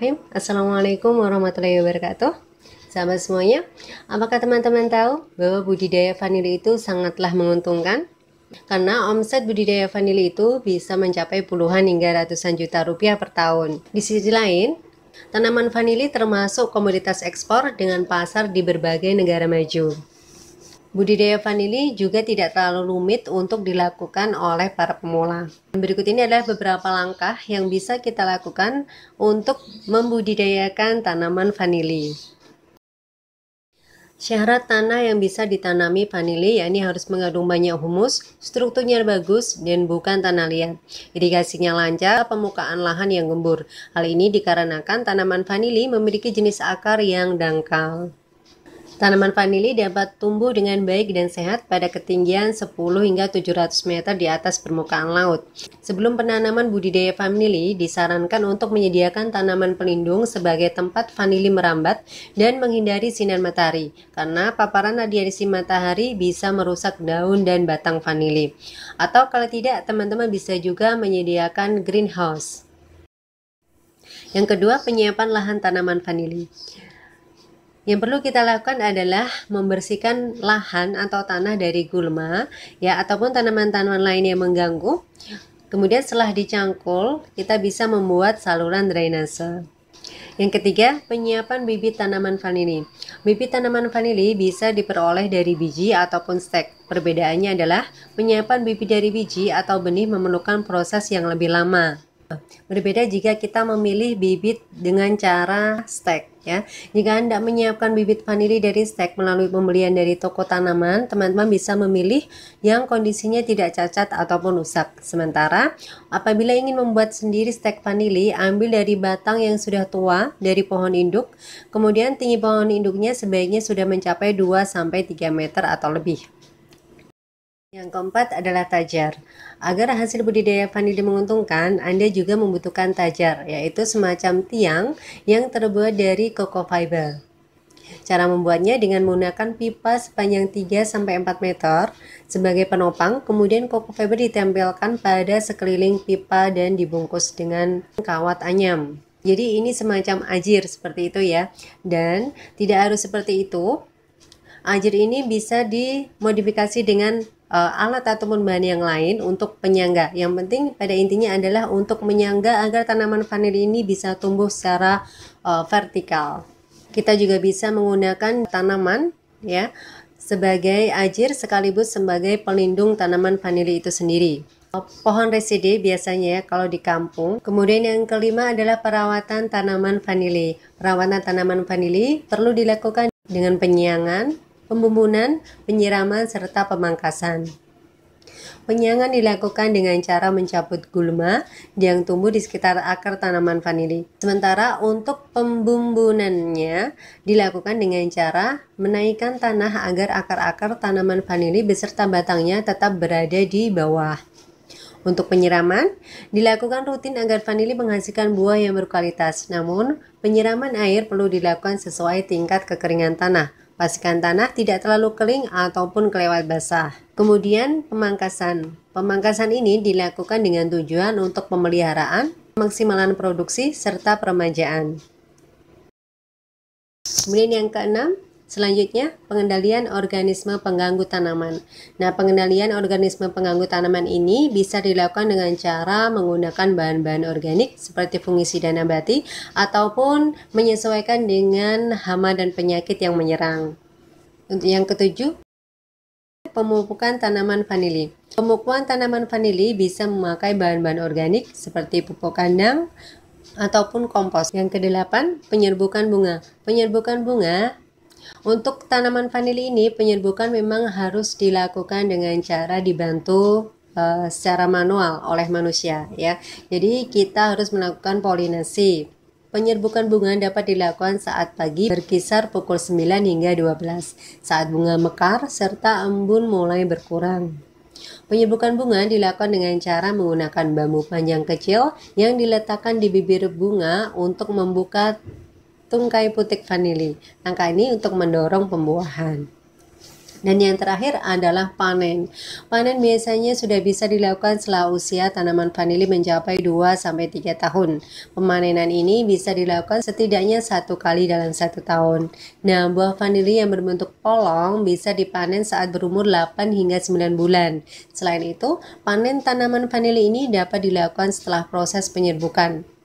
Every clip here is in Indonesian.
Bismillahirrahmanirrahim. Assalamualaikum warahmatullahi wabarakatuh. Sahabat semuanya Apakah teman-teman tahu bahwa budidaya vanili itu sangatlah menguntungkan? Karena omset budidaya vanili itu bisa mencapai puluhan hingga ratusan juta rupiah per tahun. Di sisi lain, tanaman vanili termasuk komoditas ekspor dengan pasar di berbagai negara maju Budidaya vanili juga tidak terlalu rumit untuk dilakukan oleh para pemula. Berikut ini adalah beberapa langkah yang bisa kita lakukan untuk membudidayakan tanaman vanili. Syarat tanah yang bisa ditanami vanili yakni harus mengandung banyak humus, strukturnya bagus, dan bukan tanah liat. Irigasinya lancar, pemukaan lahan yang gembur. Hal ini dikarenakan tanaman vanili memiliki jenis akar yang dangkal. Tanaman vanili dapat tumbuh dengan baik dan sehat pada ketinggian 10 hingga 700 meter di atas permukaan laut. Sebelum penanaman budidaya vanili, disarankan untuk menyediakan tanaman pelindung sebagai tempat vanili merambat dan menghindari sinar matahari, karena paparan radiasi matahari bisa merusak daun dan batang vanili. Atau kalau tidak, teman-teman bisa juga menyediakan greenhouse. Yang kedua, penyiapan lahan tanaman vanili. Yang perlu kita lakukan adalah membersihkan lahan atau tanah dari gulma ya ataupun tanaman-tanaman lain yang mengganggu. Kemudian setelah dicangkul, kita bisa membuat saluran drainase. Yang ketiga, penyiapan bibit tanaman vanili. Bibit tanaman vanili bisa diperoleh dari biji ataupun stek. Perbedaannya adalah penyiapan bibit dari biji atau benih memerlukan proses yang lebih lama. Berbeda jika kita memilih bibit dengan cara stek ya. Jika Anda menyiapkan bibit vanili dari stek melalui pembelian dari toko tanaman, teman-teman bisa memilih yang kondisinya tidak cacat ataupun rusak. Sementara apabila ingin membuat sendiri stek vanili, ambil dari batang yang sudah tua dari pohon induk, kemudian tinggi pohon induknya sebaiknya sudah mencapai 2 sampai 3 meter atau lebih. Yang keempat adalah tajar. Agar hasil budidaya vanili menguntungkan, Anda juga membutuhkan tajar, yaitu semacam tiang yang terbuat dari coco fiber. Cara membuatnya dengan menggunakan pipa sepanjang 3-4 meter sebagai penopang, kemudian coco fiber ditempelkan pada sekeliling pipa dan dibungkus dengan kawat anyam. Jadi ini semacam ajir seperti itu ya. Dan tidak harus seperti itu. Ajir ini bisa dimodifikasi dengan uh, alat ataupun bahan yang lain untuk penyangga. Yang penting pada intinya adalah untuk menyangga agar tanaman vanili ini bisa tumbuh secara uh, vertikal. Kita juga bisa menggunakan tanaman ya sebagai ajir sekaligus sebagai pelindung tanaman vanili itu sendiri. Pohon residi biasanya ya kalau di kampung. Kemudian yang kelima adalah perawatan tanaman vanili. Perawatan tanaman vanili perlu dilakukan dengan penyiangan, pembumbunan, penyiraman, serta pemangkasan. Penyiangan dilakukan dengan cara mencabut gulma yang tumbuh di sekitar akar tanaman vanili. Sementara untuk pembumbunannya dilakukan dengan cara menaikkan tanah agar akar-akar tanaman vanili beserta batangnya tetap berada di bawah. Untuk penyiraman, dilakukan rutin agar vanili menghasilkan buah yang berkualitas. Namun, penyiraman air perlu dilakukan sesuai tingkat kekeringan tanah. Pastikan tanah tidak terlalu kering ataupun kelewat basah. Kemudian pemangkasan. Pemangkasan ini dilakukan dengan tujuan untuk pemeliharaan, maksimalan produksi, serta peremajaan. Kemudian yang keenam, Selanjutnya, pengendalian organisme pengganggu tanaman. Nah, pengendalian organisme pengganggu tanaman ini bisa dilakukan dengan cara menggunakan bahan-bahan organik seperti fungisida nabati ataupun menyesuaikan dengan hama dan penyakit yang menyerang. Untuk yang ketujuh, pemupukan tanaman vanili. Pemupukan tanaman vanili bisa memakai bahan-bahan organik seperti pupuk kandang ataupun kompos. Yang kedelapan, penyerbukan bunga. Penyerbukan bunga untuk tanaman vanili ini penyerbukan memang harus dilakukan dengan cara dibantu uh, secara manual oleh manusia ya. Jadi kita harus melakukan polinasi. Penyerbukan bunga dapat dilakukan saat pagi berkisar pukul 9 hingga 12 saat bunga mekar serta embun mulai berkurang. Penyerbukan bunga dilakukan dengan cara menggunakan bambu panjang kecil yang diletakkan di bibir bunga untuk membuka tungkai putik vanili. Langkah ini untuk mendorong pembuahan. Dan yang terakhir adalah panen. Panen biasanya sudah bisa dilakukan setelah usia tanaman vanili mencapai 2-3 tahun. Pemanenan ini bisa dilakukan setidaknya satu kali dalam satu tahun. Nah, buah vanili yang berbentuk polong bisa dipanen saat berumur 8 hingga 9 bulan. Selain itu, panen tanaman vanili ini dapat dilakukan setelah proses penyerbukan.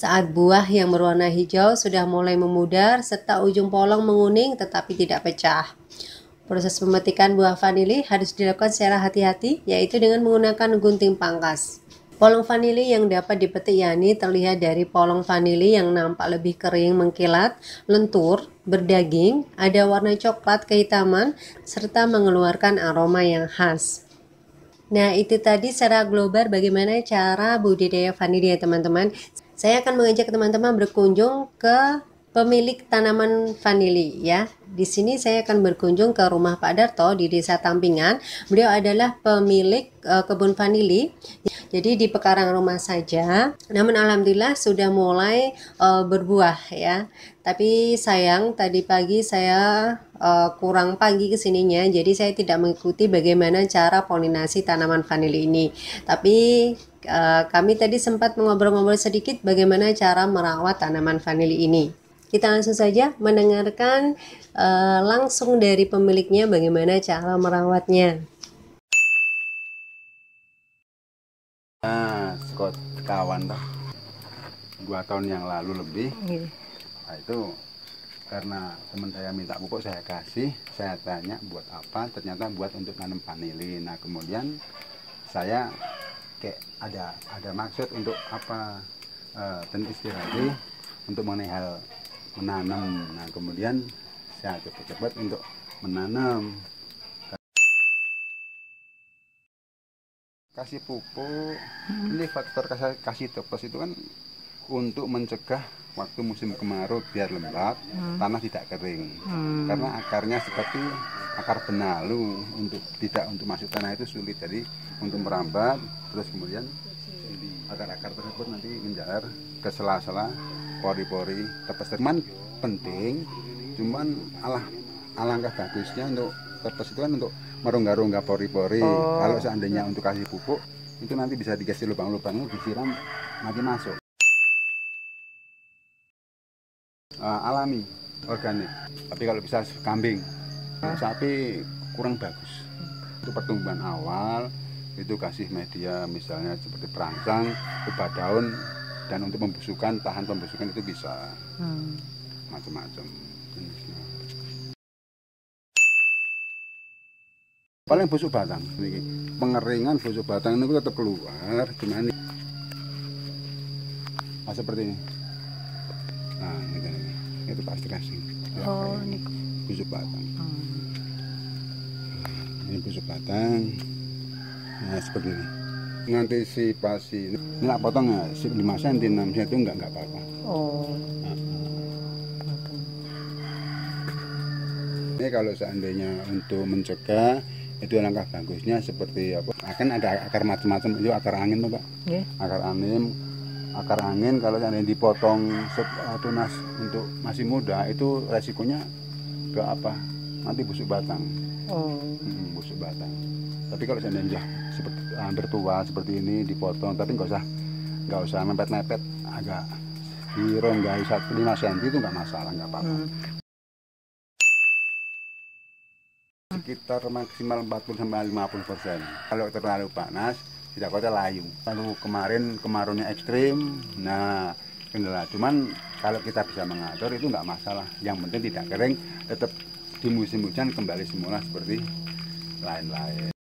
Saat buah yang berwarna hijau sudah mulai memudar serta ujung polong menguning tetapi tidak pecah. Proses pemetikan buah vanili harus dilakukan secara hati-hati, yaitu dengan menggunakan gunting pangkas. Polong vanili yang dapat dipetik yakni terlihat dari polong vanili yang nampak lebih kering mengkilat, lentur, berdaging, ada warna coklat kehitaman, serta mengeluarkan aroma yang khas. Nah, itu tadi secara global bagaimana cara budidaya vanili ya teman-teman. Saya akan mengajak teman-teman berkunjung ke pemilik tanaman vanili ya. Di sini saya akan berkunjung ke rumah Pak Darto di Desa Tampingan. Beliau adalah pemilik uh, kebun vanili. Jadi di pekarangan rumah saja. Namun alhamdulillah sudah mulai uh, berbuah ya. Tapi sayang tadi pagi saya uh, kurang pagi ke sininya, jadi saya tidak mengikuti bagaimana cara polinasi tanaman vanili ini. Tapi uh, kami tadi sempat mengobrol-ngobrol sedikit bagaimana cara merawat tanaman vanili ini. Kita langsung saja mendengarkan uh, langsung dari pemiliknya bagaimana cara merawatnya. Nah, Scott kawan dah dua tahun yang lalu lebih. Yeah. Nah, itu karena teman saya minta pupuk saya kasih, saya tanya buat apa, ternyata buat untuk nanam vanili. Nah kemudian saya kayak ada ada maksud untuk apa uh, dan istilahnya untuk mengenai hal menanam nah kemudian saya cepat-cepat untuk menanam kasih pupuk hmm. ini faktor kasih, kasih toples itu kan untuk mencegah waktu musim kemarau biar lembab hmm. tanah tidak kering hmm. karena akarnya seperti akar benalu untuk tidak untuk masuk tanah itu sulit jadi untuk merambat terus kemudian akar-akar tersebut nanti menjalar ke sela-sela pori-pori tepes teman penting cuman alah alangkah bagusnya untuk tepes itu kan untuk merongga-rongga pori-pori. Oh. kalau seandainya untuk kasih pupuk itu nanti bisa dikasih lubang-lubang disiram nanti masuk. Uh, alami organik. Tapi kalau bisa kambing. Sapi kurang bagus. Itu pertumbuhan awal itu kasih media misalnya seperti perangsang obat daun dan untuk pembusukan tahan pembusukan itu bisa. Hmm. macam-macam jenisnya. Paling busuk batang ini pengeringan busuk batang itu tetap keluar gimana ini. Nah, seperti ini. Nah ini ini itu pasti kasih. Ya, oh ini. busuk batang. Hmm. ini busuk batang. Nah seperti ini mengantisipasi ini nak potong ya 5 cm 6 cm itu enggak enggak apa-apa. Oh. Nah, ini kalau seandainya untuk mencegah itu langkah bagusnya seperti apa? Akan ada akar macam-macam itu akar angin tuh pak. Yeah. akar angin akar angin kalau seandainya dipotong tunas untuk masih muda itu resikonya ke apa? Nanti busuk batang. Oh. hmm, busuk batang tapi kalau seandainya seperti hampir tua seperti ini dipotong tapi nggak usah nggak usah mepet-mepet agak dironggai satu lima senti itu nggak masalah nggak apa-apa. Hmm. sekitar maksimal 40 sampai 50 persen. Kalau terlalu panas tidak kota layu. Lalu kemarin kemarunnya ekstrim nah kendala. Cuman kalau kita bisa mengatur itu nggak masalah. Yang penting tidak kering tetap di musim hujan kembali semula seperti lain-lain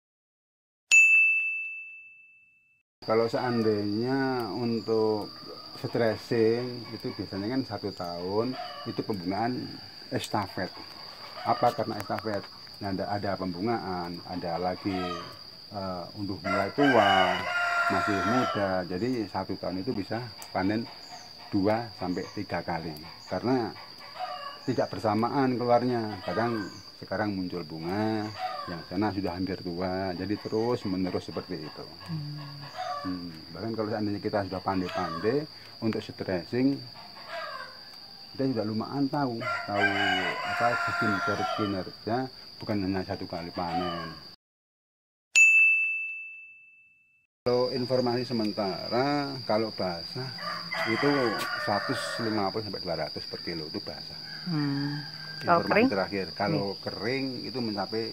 kalau seandainya untuk stressing itu biasanya kan satu tahun itu pembungaan estafet. Apa? Karena estafet. Nah, ada, pembungaan ada lagi uh, untuk mulai tua masih muda. Jadi satu tahun itu bisa panen dua sampai tiga kali. Karena tidak bersamaan keluarnya. Kadang sekarang muncul bunga yang sana sudah hampir tua jadi terus menerus seperti itu. Hmm. Hmm, bahkan kalau seandainya kita sudah pandai-pandai untuk stressing kita sudah lumayan tahu tahu apa sistem kinerja bukan hanya satu kali panen kalau informasi sementara kalau basah itu 150 sampai 200 per kilo itu basah hmm. kalau kering terakhir kalau hmm. kering itu mencapai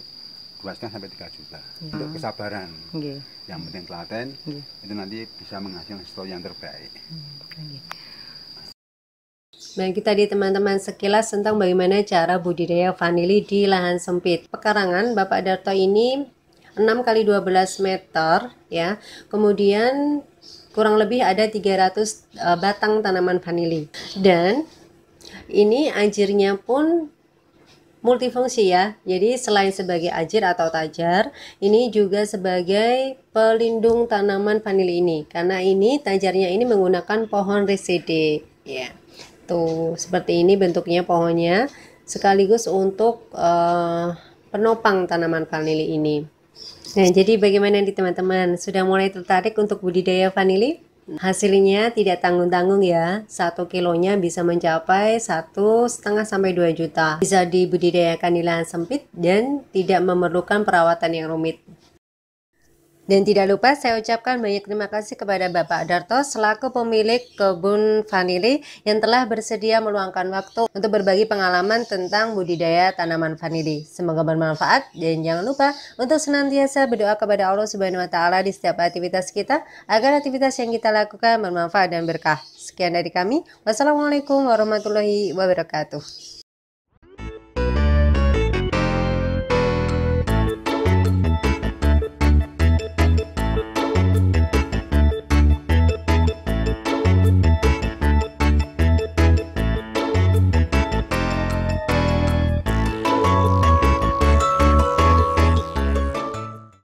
dua setengah sampai tiga juta hmm. untuk kesabaran okay. yang penting telaten okay. itu nanti bisa menghasilkan stok yang terbaik hmm. okay. Baik, kita di teman-teman sekilas tentang bagaimana cara budidaya vanili di lahan sempit. Pekarangan Bapak Darto ini 6 kali 12 meter ya. Kemudian kurang lebih ada 300 uh, eh, batang tanaman vanili. Dan ini anjirnya pun multifungsi ya. Jadi selain sebagai ajir atau tajar, ini juga sebagai pelindung tanaman vanili ini. Karena ini tajarnya ini menggunakan pohon resede ya. Tuh, seperti ini bentuknya pohonnya sekaligus untuk uh, penopang tanaman vanili ini. Nah, jadi bagaimana nih teman-teman? Sudah mulai tertarik untuk budidaya vanili? Hasilnya tidak tanggung-tanggung ya. Satu kilonya bisa mencapai satu setengah sampai 2 juta. Bisa dibudidayakan di lahan sempit dan tidak memerlukan perawatan yang rumit. Dan tidak lupa saya ucapkan banyak terima kasih kepada Bapak Darto selaku pemilik kebun vanili yang telah bersedia meluangkan waktu untuk berbagi pengalaman tentang budidaya tanaman vanili. Semoga bermanfaat dan jangan lupa untuk senantiasa berdoa kepada Allah Subhanahu wa taala di setiap aktivitas kita agar aktivitas yang kita lakukan bermanfaat dan berkah. Sekian dari kami. Wassalamualaikum warahmatullahi wabarakatuh.